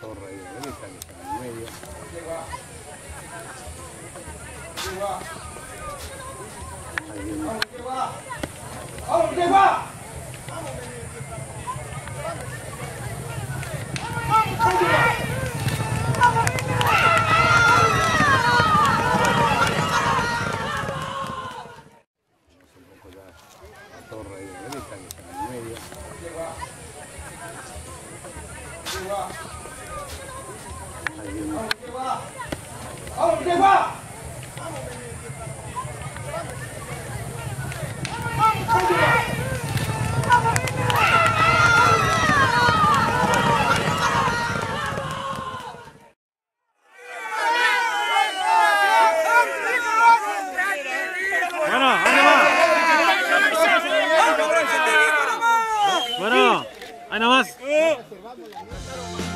torre ahí de derecha, está en medio. Ahí ¡Vamos que va! Que ¡Vamos, que va! Bueno, ahí.